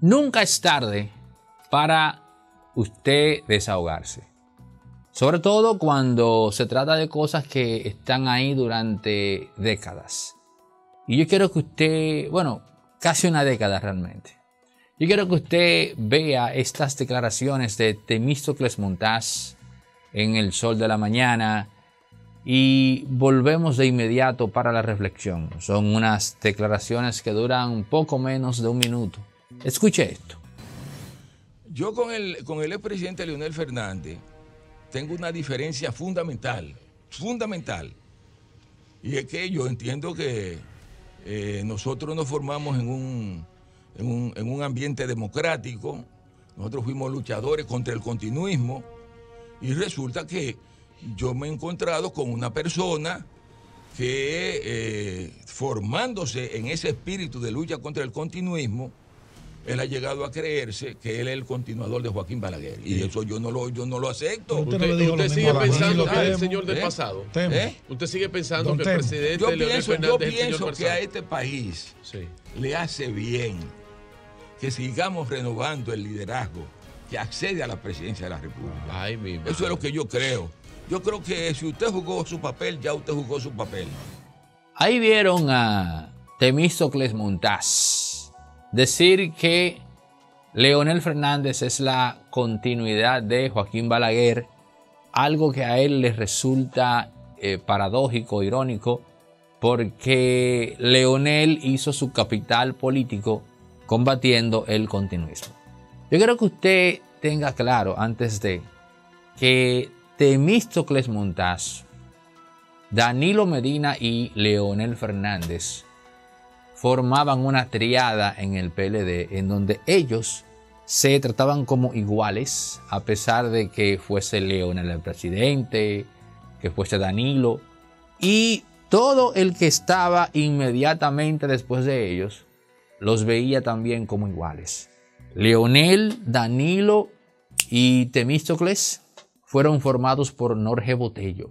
nunca es tarde para usted desahogarse. Sobre todo cuando se trata de cosas que están ahí durante décadas. Y yo quiero que usted, bueno, casi una década realmente. Yo quiero que usted vea estas declaraciones de Temístocles Montaz en El Sol de la Mañana y volvemos de inmediato para la reflexión. Son unas declaraciones que duran poco menos de un minuto. Escuche esto. Yo con el, con el expresidente Leonel Fernández tengo una diferencia fundamental, fundamental. Y es que yo entiendo que eh, nosotros nos formamos en un, en un, ambiente democrático, nosotros fuimos luchadores contra el continuismo y resulta que yo me he encontrado con una persona que eh, formándose en ese espíritu de lucha contra el continuismo, él ha llegado a creerse que él es el continuador de Joaquín Balaguer. Y eso yo no lo, yo no lo acepto. Usted, sigue pensando que es el señor del ¿Eh? pasado. ¿Eh? Usted sigue pensando que el presidente yo pienso, Yo pienso que a este país le hace bien que sigamos renovando el liderazgo que accede a la presidencia de la República. eso es lo que yo creo. Yo creo que si usted jugó su papel, ya usted jugó su papel. Ahí vieron a Temístocles Montaz Decir que Leonel Fernández es la continuidad de Joaquín Balaguer, algo que a él le resulta eh, paradójico, irónico, porque Leonel hizo su capital político combatiendo el continuismo. Yo quiero que usted tenga claro antes de que Temístocles Montaz, Danilo Medina y Leonel Fernández formaban una triada en el PLD en donde ellos se trataban como iguales, a pesar de que fuese Leonel el presidente, que fuese Danilo, y todo el que estaba inmediatamente después de ellos los veía también como iguales. Leonel, Danilo y Temístocles fueron formados por Norge Botello,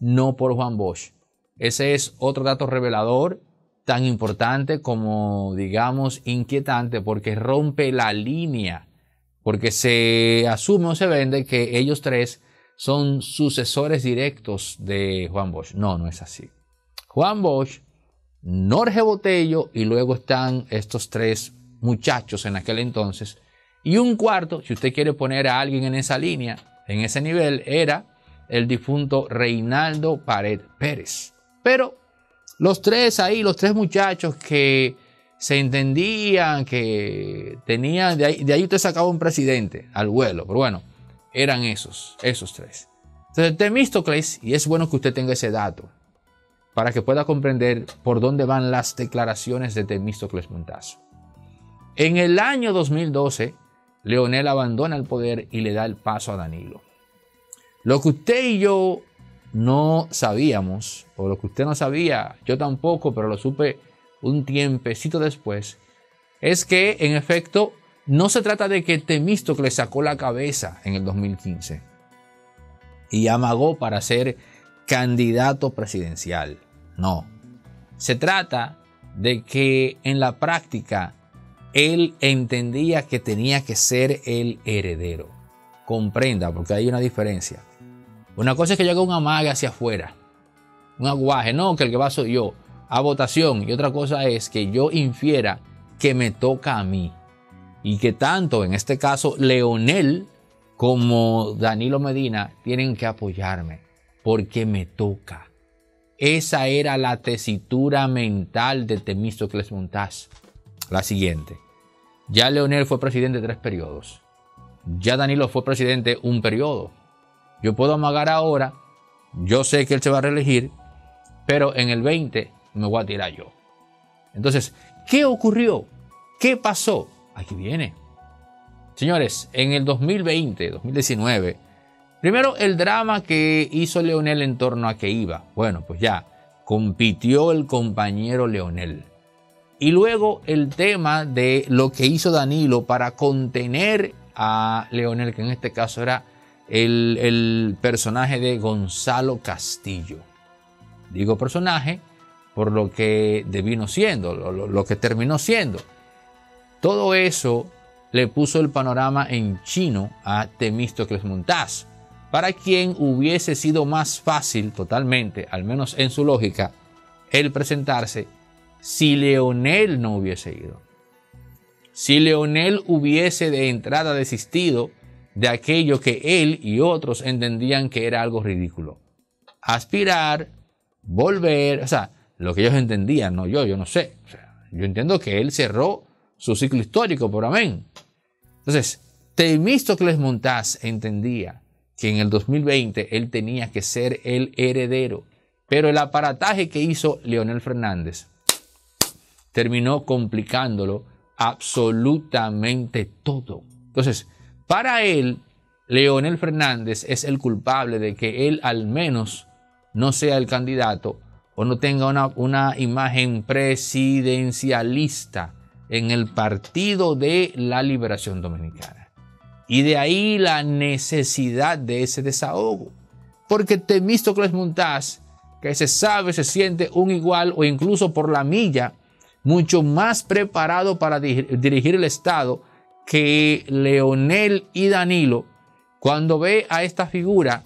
no por Juan Bosch. Ese es otro dato revelador tan importante como, digamos, inquietante porque rompe la línea, porque se asume o se vende que ellos tres son sucesores directos de Juan Bosch. No, no es así. Juan Bosch, Norge Botello y luego están estos tres muchachos en aquel entonces. Y un cuarto, si usted quiere poner a alguien en esa línea, en ese nivel, era el difunto Reinaldo Pared Pérez. Pero los tres ahí, los tres muchachos que se entendían, que tenían, de ahí, de ahí usted sacaba un presidente al vuelo, pero bueno, eran esos, esos tres. Entonces, Temístocles, y es bueno que usted tenga ese dato, para que pueda comprender por dónde van las declaraciones de Temístocles Montazo. En el año 2012, Leonel abandona el poder y le da el paso a Danilo. Lo que usted y yo no sabíamos, o lo que usted no sabía, yo tampoco, pero lo supe un tiempecito después, es que en efecto no se trata de que Temístocles sacó la cabeza en el 2015 y amagó para ser candidato presidencial. No. Se trata de que en la práctica él entendía que tenía que ser el heredero. Comprenda, porque hay una diferencia. Una cosa es que yo haga un amague hacia afuera, un aguaje, no, que el que va soy yo, a votación. Y otra cosa es que yo infiera que me toca a mí. Y que tanto, en este caso, Leonel como Danilo Medina tienen que apoyarme, porque me toca. Esa era la tesitura mental de Temístocles Montaz. La siguiente. Ya Leonel fue presidente tres periodos. Ya Danilo fue presidente un periodo. Yo puedo amagar ahora, yo sé que él se va a reelegir, pero en el 20 me voy a tirar yo. Entonces, ¿qué ocurrió? ¿Qué pasó? Aquí viene. Señores, en el 2020, 2019, primero el drama que hizo Leonel en torno a que iba. Bueno, pues ya, compitió el compañero Leonel. Y luego el tema de lo que hizo Danilo para contener a Leonel, que en este caso era el, personaje de Gonzalo Castillo. Digo personaje por lo que devino siendo, lo, que terminó siendo. todo eso le puso el panorama en chino a Temístocles Montaz, para quien hubiese sido más fácil totalmente, al menos en su lógica, el presentarse si Leonel no hubiese ido. Si Leonel hubiese de entrada desistido de aquello que él y otros entendían que era algo ridículo. Aspirar, volver, o sea, lo que ellos entendían, no yo, yo no sé. yo entiendo que él cerró su ciclo histórico, por amén. Entonces, Temístocles Montaz entendía que en el 2020 él tenía que ser el heredero, pero el aparataje que hizo Leonel Fernández terminó complicándolo absolutamente todo. Entonces, para él, Leonel Fernández es el culpable de que él al menos no sea el candidato o no tenga una, imagen presidencialista en el Partido de la Liberación Dominicana. Y de ahí la necesidad de ese desahogo. Porque Temístocles Montaz, que se sabe, se siente un igual o incluso por la milla, mucho más preparado para dirigir el Estado que Leonel y Danilo, cuando ve a esta figura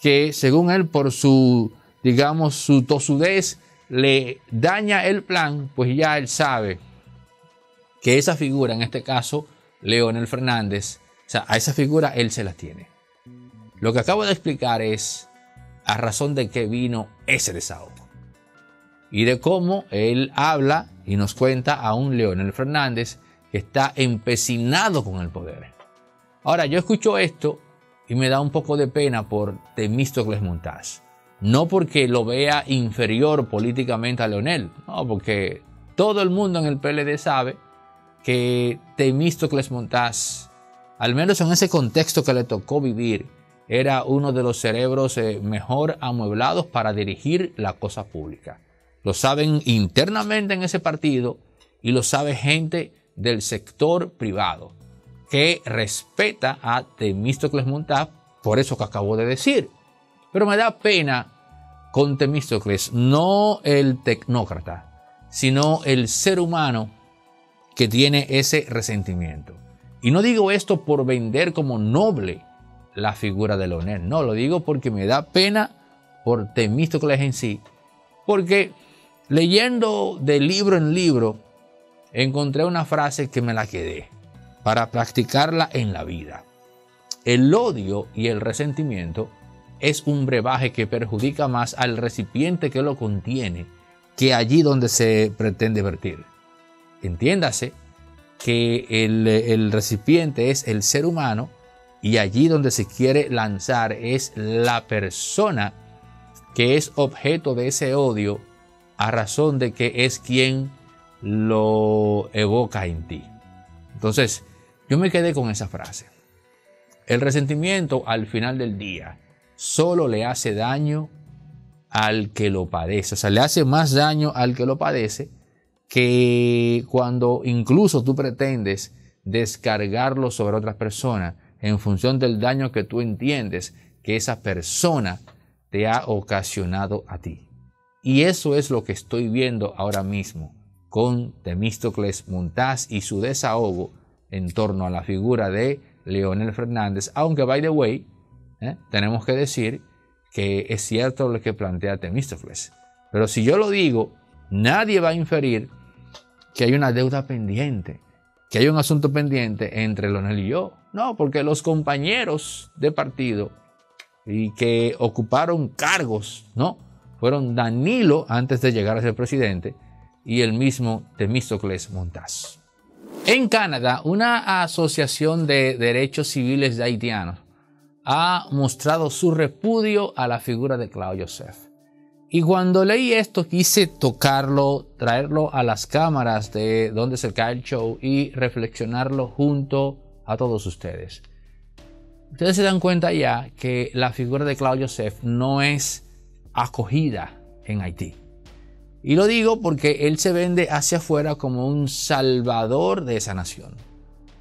que según él por su, digamos, su tosudez le daña el plan, pues ya él sabe que esa figura, en este caso, Leonel Fernández, o sea, a esa figura él se la tiene. Lo que acabo de explicar es a razón de qué vino ese desahogo y de cómo él habla y nos cuenta a un Leonel Fernández está empecinado con el poder. Ahora, yo escucho esto y me da un poco de pena por Temístocles Montaz. No porque lo vea inferior políticamente a Leonel, no, porque todo el mundo en el PLD sabe que Temístocles Montaz, al menos en ese contexto que le tocó vivir, era uno de los cerebros eh, mejor amueblados para dirigir la cosa pública. Lo saben internamente en ese partido y lo sabe gente del sector privado que respeta a Temístocles Montaz por eso que acabo de decir. Pero me da pena con Temístocles, no el tecnócrata, sino el ser humano que tiene ese resentimiento. Y no digo esto por vender como noble la figura de Leonel, no, lo digo porque me da pena por Temístocles en sí, porque Leyendo de libro en libro, encontré una frase que me la quedé para practicarla en la vida. El odio y el resentimiento es un brebaje que perjudica más al recipiente que lo contiene que allí donde se pretende vertir. Entiéndase que el, el, recipiente es el ser humano y allí donde se quiere lanzar es la persona que es objeto de ese odio a razón de que es quien lo evoca en ti. Entonces, yo me quedé con esa frase. El resentimiento al final del día solo le hace daño al que lo padece. O sea, le hace más daño al que lo padece que cuando incluso tú pretendes descargarlo sobre otras personas en función del daño que tú entiendes que esa persona te ha ocasionado a ti. Y eso es lo que estoy viendo ahora mismo con Temístocles Montaz y su desahogo en torno a la figura de Leonel Fernández, aunque by the way, ¿eh? tenemos que decir que es cierto lo que plantea Temístocles. Pero si yo lo digo, nadie va a inferir que hay una deuda pendiente, que hay un asunto pendiente entre Leonel y yo. No, porque los compañeros de partido y que ocuparon cargos, ¿no? fueron Danilo antes de llegar a ser presidente y el mismo Temístocles Montaz. En Canadá, una asociación de derechos civiles de haitianos ha mostrado su repudio a la figura de Claude Joseph. Y cuando leí esto quise tocarlo, traerlo a las cámaras de donde se cae el show y reflexionarlo junto a todos ustedes. Ustedes se dan cuenta ya que la figura de Claude Joseph no es acogida en Haití. Y lo digo porque él se vende hacia afuera como un salvador de esa nación.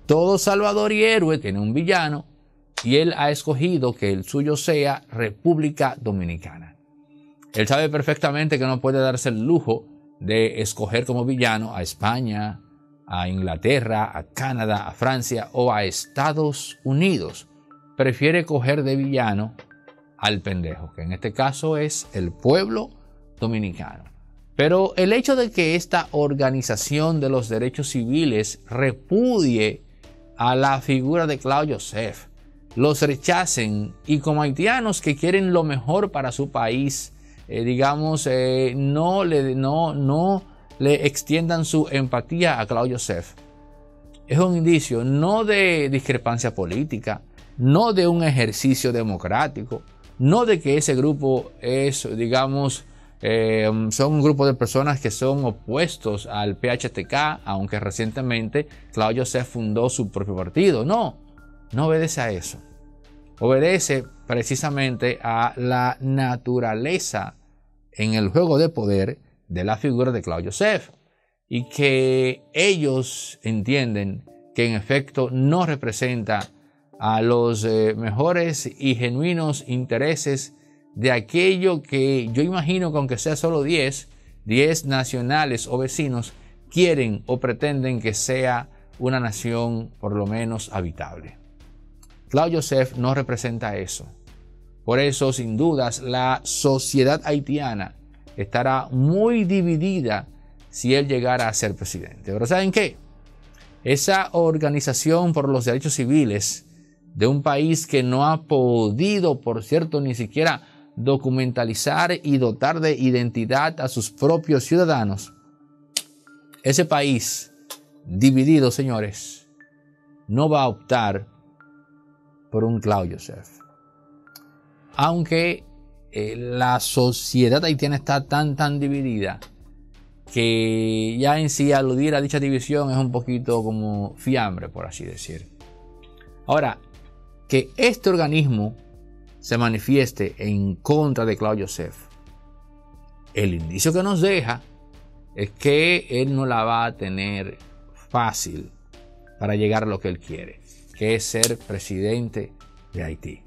Todo salvador y héroe tiene un villano y él ha escogido que el suyo sea República Dominicana. Él sabe perfectamente que no puede darse el lujo de escoger como villano a España, a Inglaterra, a Canadá, a Francia o a Estados Unidos. Prefiere coger de villano al pendejo, que en este caso es el pueblo dominicano. Pero el hecho de que esta organización de los derechos civiles repudie a la figura de Claudio Joseph, los rechacen y como haitianos que quieren lo mejor para su país, eh, digamos, eh, no, le, no, no le extiendan su empatía a Claudio Joseph. Es un indicio no de discrepancia política, no de un ejercicio democrático, no de que ese grupo es, digamos, eh, son un grupo de personas que son opuestos al PHTK, aunque recientemente Claudio Joseph fundó su propio partido. No, no obedece a eso. Obedece precisamente a la naturaleza en el juego de poder de la figura de Claudio Joseph y que ellos entienden que en efecto no representa a los eh, mejores y genuinos intereses de aquello que yo imagino que aunque sea solo 10, 10 nacionales o vecinos quieren o pretenden que sea una nación por lo menos habitable. Claudio Joseph no representa eso. Por eso, sin dudas, la sociedad haitiana estará muy dividida si él llegara a ser presidente. Pero ¿saben qué? Esa organización por los derechos civiles de un país que no ha podido, por cierto, ni siquiera documentalizar y dotar de identidad a sus propios ciudadanos, ese país dividido, señores, no va a optar por un Claudio Joseph. Aunque eh, la sociedad haitiana está tan, tan dividida que ya en sí aludir a dicha división es un poquito como fiambre, por así decir. Ahora, que este organismo se manifieste en contra de Claudio Joseph, el indicio que nos deja es que él no la va a tener fácil para llegar a lo que él quiere, que es ser presidente de Haití.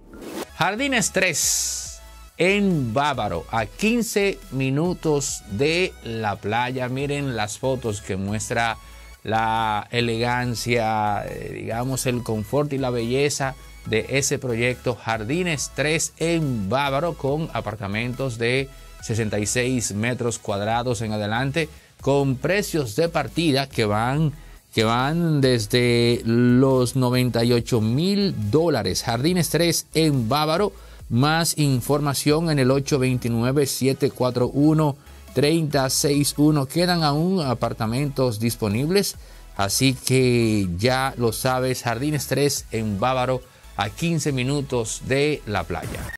Jardines 3 en Bávaro, a 15 minutos de la playa. Miren las fotos que muestra la elegancia, eh, digamos, el confort y la belleza de ese proyecto Jardines 3 en Bávaro con apartamentos de 66 metros cuadrados en adelante con precios de partida que van desde los 98 mil dólares. Jardines 3 en Bávaro. Más información en el 829-741-3061. Quedan aún apartamentos disponibles. Así que ya lo sabes, Jardines 3 en Bávaro a 15 minutos de la playa.